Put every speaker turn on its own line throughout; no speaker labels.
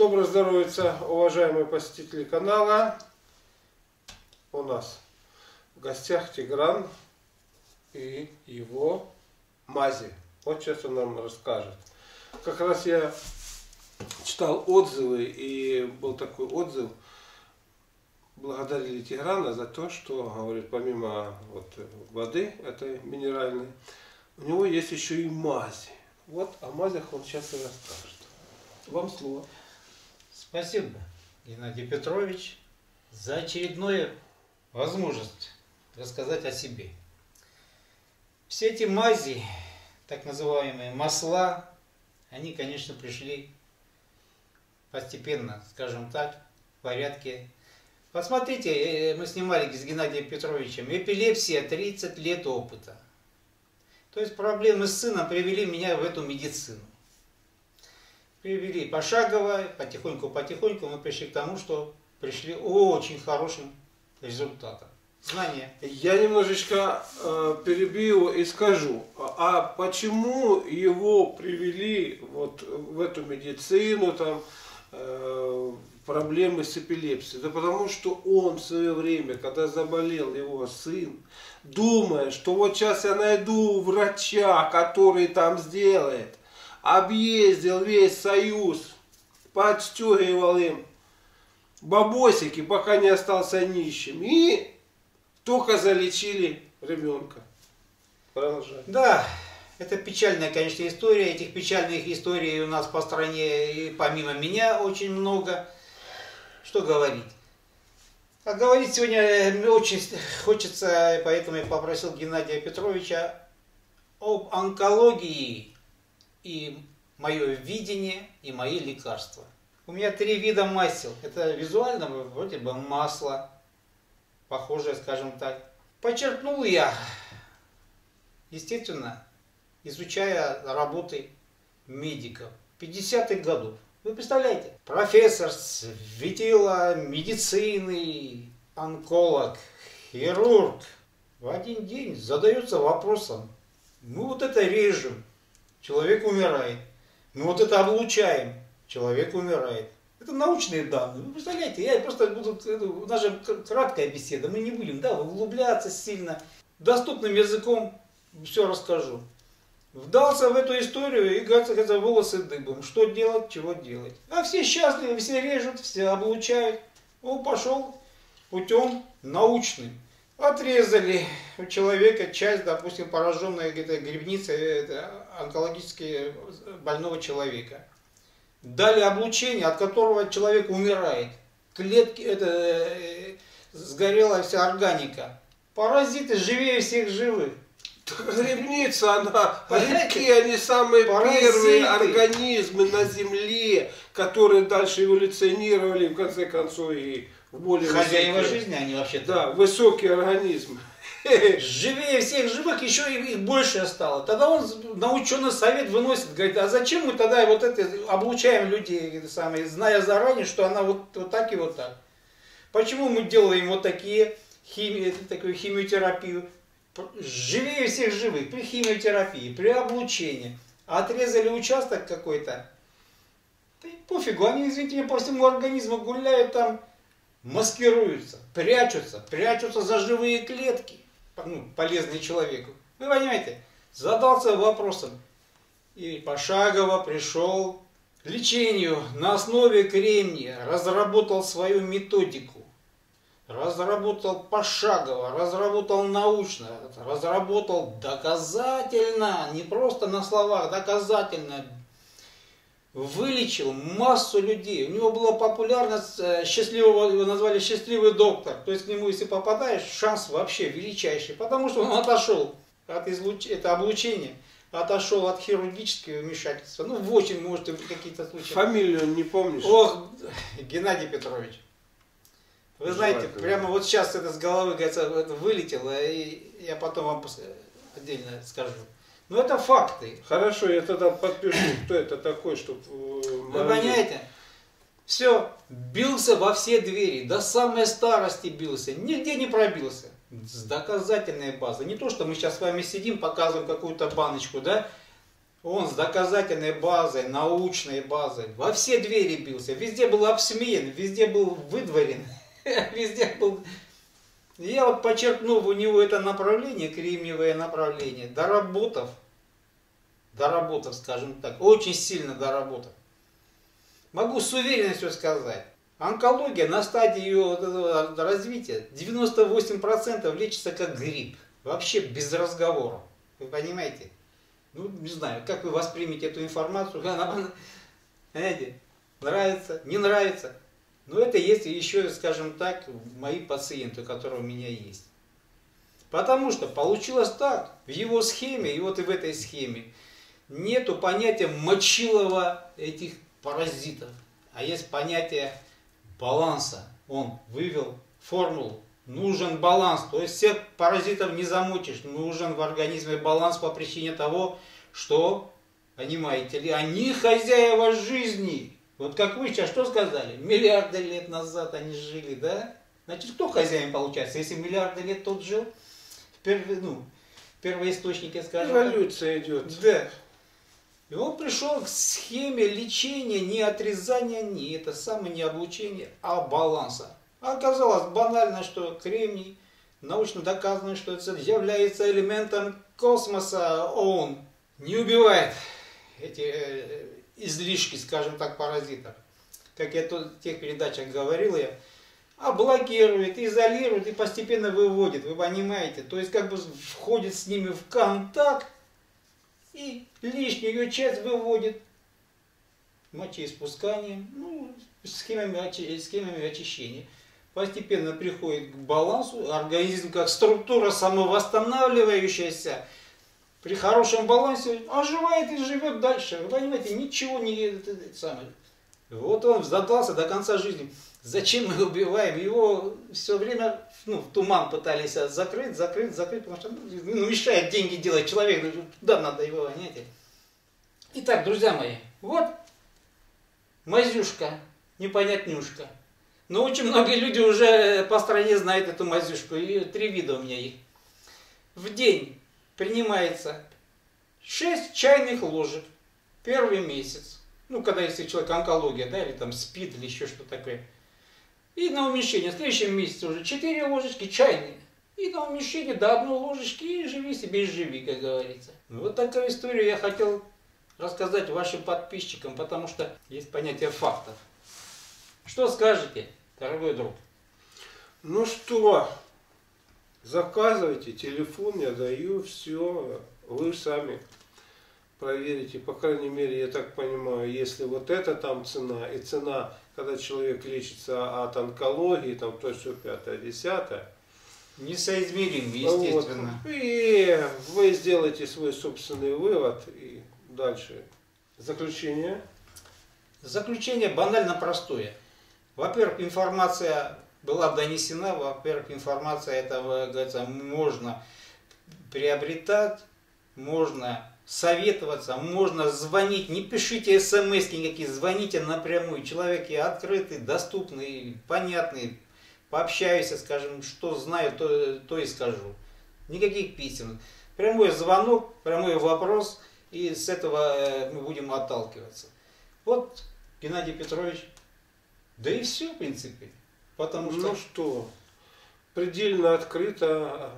Доброго здоровья, уважаемые посетители канала. У нас в гостях Тигран и его мази. Вот сейчас он нам расскажет. Как раз я читал отзывы, и был такой отзыв, благодарили Тиграна за то, что, говорит, помимо вот воды этой минеральной, у него есть еще и мази. Вот о мазях он сейчас и расскажет. Вам слово.
Спасибо, Геннадий Петрович, за очередную возможность рассказать о себе. Все эти мази, так называемые масла, они, конечно, пришли постепенно, скажем так, в порядке. Посмотрите, э, мы снимали с Геннадием Петровичем, эпилепсия, 30 лет опыта. То есть проблемы с сыном привели меня в эту медицину. Привели пошагово, потихоньку-потихоньку мы пришли к тому, что пришли очень хорошим результатом. Знания.
Я немножечко э, перебью и скажу, а почему его привели вот в эту медицину, там, э, проблемы с эпилепсией? Да потому что он в свое время, когда заболел его сын, думая, что вот сейчас я найду врача, который там сделает, объездил весь Союз, подстегивал им бабосики, пока не остался нищим. И только залечили ребенка.
Продолжай. Да, это печальная, конечно, история. Этих печальных историй у нас по стране и помимо меня очень много. Что говорить? Как говорить сегодня мне очень хочется, поэтому я попросил Геннадия Петровича об онкологии и мое видение и мои лекарства. У меня три вида масел. Это визуально вроде бы масло, похожее, скажем так. Почерпнул я, естественно, изучая работы медиков 50-х годов. Вы представляете, профессор светила медицины, онколог, хирург в один день задается вопросом, мы вот это режем, человек умирает, мы вот это облучаем, человек умирает. Это научные данные. Вы представляете, я просто буду, у нас же краткая беседа, мы не будем да, углубляться сильно. Доступным языком все расскажу. Вдался в эту историю и, говорится, волосы дыбом. Что делать, чего делать. А все счастливы, все режут, все облучают. Он пошел путем научным. Отрезали у человека часть, допустим, пораженная где-то грибница это онкологически больного человека. Дали облучение, от которого человек умирает. Клетки, это э, сгорела вся органика. Паразиты живее всех живых.
Грибница, она, рыбки, они самые Паразиты. первые организмы на Земле, которые дальше эволюционировали, в конце концов, и в более
Хозяева высокие, жизни они вообще-то.
Да, высокие организмы.
Живее всех живых, еще их больше стало. Тогда он на ученый совет выносит, говорит, а зачем мы тогда вот это облучаем людей, самые, зная заранее, что она вот, вот так и вот так. Почему мы делаем вот такие хими, такую химиотерапию? живее всех живых, при химиотерапии, при облучении, отрезали участок какой-то, да пофигу, они, извините меня, по всему организму гуляют там, маскируются, прячутся, прячутся за живые клетки, ну, полезные человеку. Вы понимаете, задался вопросом и пошагово пришел к лечению на основе кремния, разработал свою методику разработал пошагово, разработал научно, разработал доказательно, не просто на словах, доказательно, вылечил массу людей. У него была популярность э, счастливого, его назвали счастливый доктор. То есть к нему, если попадаешь, шанс вообще величайший, потому что он отошел от излуч... это облучения, отошел от хирургического вмешательства. Ну, в очень, может, какие-то случаи.
Фамилию не помнишь?
Ох, Геннадий Петрович. Вы знаете, прямо вот сейчас это с головы, говорится, вылетело, и я потом вам отдельно скажу. Но это факты.
Хорошо, я тогда подпишу, кто это такой, чтобы... Э,
Вы понимаете? Все, бился во все двери, до самой старости бился, нигде не пробился. С доказательной базой. Не то, что мы сейчас с вами сидим, показываем какую-то баночку, да? Он с доказательной базой, научной базой, во все двери бился, везде был обсмеян, везде был выдворен, везде был... Я вот подчеркнув у него это направление, кремниевое направление, доработав, доработав, скажем так, очень сильно доработав, могу с уверенностью сказать, онкология на стадии ее развития 98% лечится как грипп, вообще без разговора, вы понимаете? Ну, не знаю, как вы воспримете эту информацию, она, знаете, нравится, не нравится. Но это есть еще, скажем так, мои пациенты, которые у меня есть. Потому что получилось так, в его схеме, и вот и в этой схеме, нету понятия мочилова этих паразитов, а есть понятие баланса. Он вывел формулу нужен баланс. То есть всех паразитов не замучишь. Нужен в организме баланс по причине того, что, понимаете ли, они хозяева жизни. Вот как вы сейчас что сказали? Миллиарды лет назад они жили, да? Значит, кто хозяин получается? Если миллиарды лет тот жил, в, перв... ну, первоисточнике, скажем
Эволюция идет.
Да. И он пришел к схеме лечения не отрезания, не это самое, не облучения, а баланса. А оказалось банально, что кремний, научно доказано, что это является элементом космоса, он не убивает эти э, излишки, скажем так, паразитов. Как я тут в тех передачах говорил я, а блокирует, изолирует и постепенно выводит, вы понимаете? То есть как бы входит с ними в контакт и лишнюю часть выводит мочеиспусканием, ну, схемами, схемами очищения постепенно приходит к балансу, организм как структура самовосстанавливающаяся, при хорошем балансе оживает и живет дальше. Вы понимаете, ничего не... Самое. Вот он задался до конца жизни. Зачем мы убиваем? Его все время ну, в туман пытались закрыть, закрыть, закрыть, потому что ну, мешает деньги делать человек. Ну, туда надо его, понимаете? Итак, друзья мои, вот мазюшка, непонятнюшка. Но очень многие люди уже по стране знают эту мазюшку, и три вида у меня их. В день принимается 6 чайных ложек первый месяц. Ну, когда если человек онкология, да, или там спит, или еще что такое. И на уменьшение, в следующем месяце уже 4 ложечки чайные. И на уменьшение до одной ложечки, и живи себе, и живи, как говорится. Вот такую историю я хотел рассказать вашим подписчикам, потому что есть понятие фактов. Что скажете? Дорогой друг.
Ну что, заказывайте, телефон я даю, все, вы сами проверите, по крайней мере, я так понимаю, если вот эта там цена и цена, когда человек лечится от онкологии, там то все пятое, десятое,
Несоизмерим, естественно.
Вот. И вы сделаете свой собственный вывод и дальше. Заключение?
Заключение банально простое. Во-первых, информация была донесена, во-первых, информация этого, говорится, можно приобретать, можно советоваться, можно звонить, не пишите смс никакие, звоните напрямую. Человек я открытый, доступный, понятный, пообщаюсь, скажем, что знаю, то, то и скажу. Никаких писем. Прямой звонок, прямой вопрос, и с этого э, мы будем отталкиваться. Вот Геннадий Петрович да и все, в принципе. Потому что...
Ну что, предельно открыто,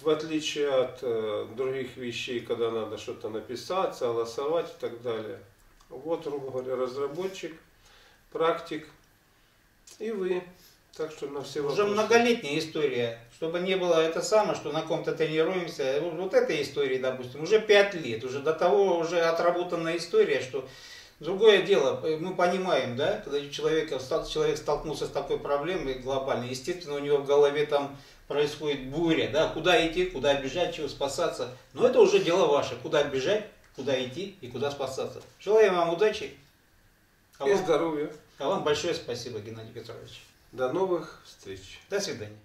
в отличие от э, других вещей, когда надо что-то написать, согласовать и так далее. Вот, грубо говоря, разработчик, практик и вы. Так что на все
Уже вопросы. многолетняя история, чтобы не было это самое, что на ком-то тренируемся. Вот этой истории, допустим, уже пять лет, уже до того уже отработанная история, что Другое дело, э, мы понимаем, да, когда человек, человек столкнулся с такой проблемой глобальной, естественно, у него в голове там происходит буря, да, куда идти, куда бежать, чего спасаться. Но это уже дело ваше, куда бежать, куда идти и куда спасаться. Желаем вам удачи.
А и вам, здоровья.
А вам большое спасибо, Геннадий Петрович.
До новых встреч.
До свидания.